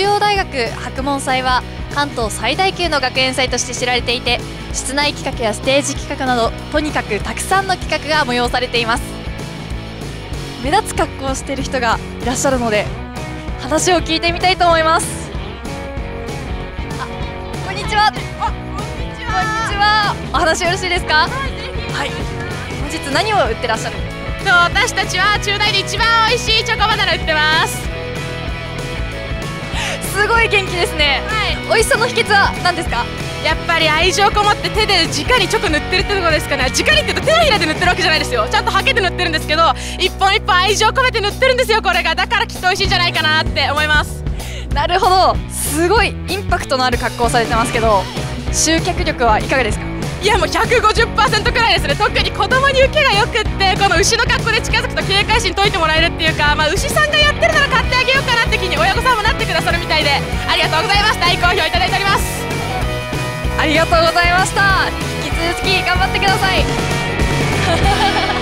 学白門祭は関東最大級の学園祭として知られていて室内企画やステージ企画などとにかくたくさんの企画が催されています。目立つ格好をしている人がいらっしゃるので話を聞いてみたいと思います。あこんにちは。こんにちは。お話よろしいですか？はい本日何を売ってらっしゃると私たちは中大で一番美味しいチョコバナナ売ってますすごい元気ですね、はい、美味しさの秘訣は何ですか？やっぱり愛情こもって手で直にチョコ塗ってるってところですかね。直にって言うと手のひらで塗ってるわけじゃないですよ。ちゃんとハケで塗ってるんですけど一本一本愛情込めて塗ってるんですよこれが。だからきっと美味しいんじゃないかなって思います。なるほど。すごいインパクトのある格好をされてますけど集客力はいかがですか？いやもう150%くらいですね。特に子供に受けがよくってこの牛の格好で近づくと警戒心解いてもらえるっていうか、まあ、牛さんがやってるなら買ってあげようかなって気に親御さんもなってくださるみたいで。ありがとうございます大好評いただいております。ありがとうございました。引き続き頑張ってください。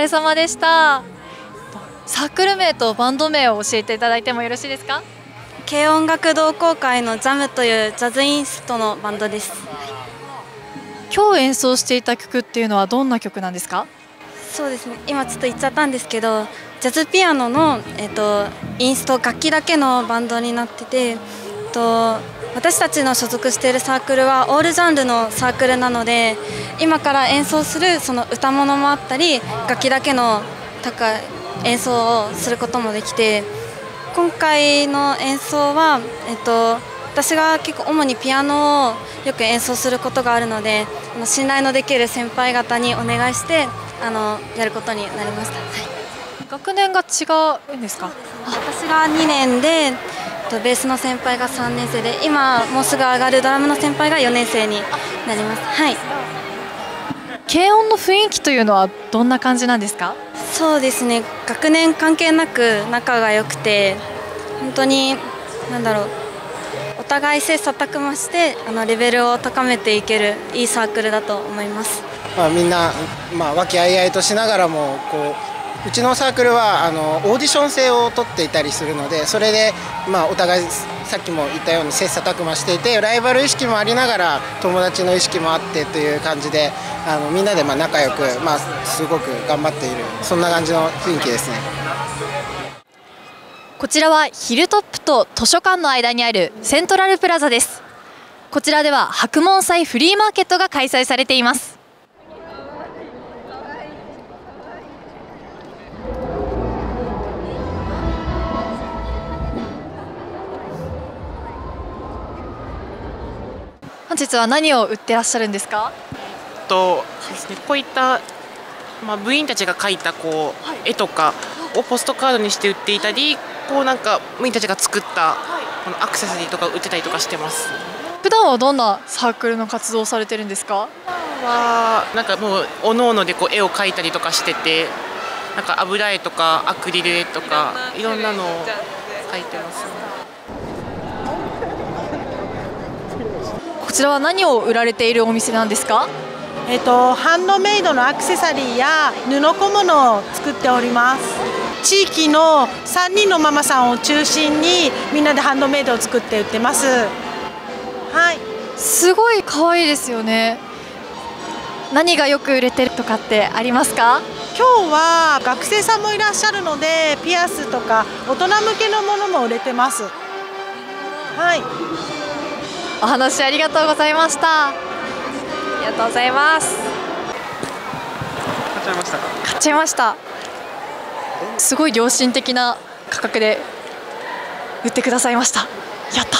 れ様でした。サークル名とバンド名を教えていただいてもよろしいですか？軽音楽同好会のジャムというジャズインストのバンドです。今日演奏していた曲っていうのはどんな曲なんですか？そうですね。今ちょっと言っちゃったんですけどジャズピアノの、えーと、インスト楽器だけのバンドになってて、えーと私たちの所属しているサークルはオールジャンルのサークルなので今から演奏するその歌物もあったり楽器だけの高い演奏をすることもできて今回の演奏は、えっと、私が結構主にピアノをよく演奏することがあるので信頼のできる先輩方にお願いしてあのやることになりました、はい、学年が違うんですか？私が2年でベースの先輩が3年生で今もうすぐ上がるドラムの先輩が4年生になります。はい。軽音の雰囲気というのはどんな感じなんですか？そうですね。学年関係なく仲が良くて本当に何だろうお互い切磋琢磨してあのレベルを高めていけるいいサークルだと思います、まあ、みんな、まあ、和気あいあいとしながらもこううちのサークルはあのオーディション制を取っていたりするのでそれで、まあ、お互いさっきも言ったように切磋琢磨していてライバル意識もありながら友達の意識もあってという感じであのみんなでまあ仲良く、まあ、すごく頑張っているそんな感じの雰囲気ですね。こちらはヒルトップと図書館の間にあるセントラルプラザですこちらでは白門祭フリーマーケットが開催されています日は何を売ってらっしゃるんですか？とですねこういったまあ、部員たちが描いたこう、はい、絵とかをポストカードにして売っていたりこうなんか部員たちが作ったこのアクセサリーとか売ってたりとかしてます。普段はどんなサークルの活動をされてるんですか？はなんかもうおのおのでこう絵を描いたりとかしててなんか油絵とかアクリル絵とかいろんなのを描いてますねこちらは何を売られているお店なんですか？えっと、ハンドメイドのアクセサリーや布小物を作っております。地域の3人のママさんを中心にみんなでハンドメイドを作って売ってます。はい。すごい可愛いですよね。何がよく売れてるとかってありますか？今日は学生さんもいらっしゃるのでピアスとか大人向けのものも売れてます。はいお話ありがとうございました。ありがとうございます。買っちゃいましたか？買っちました。すごい良心的な価格で売ってくださいました。やった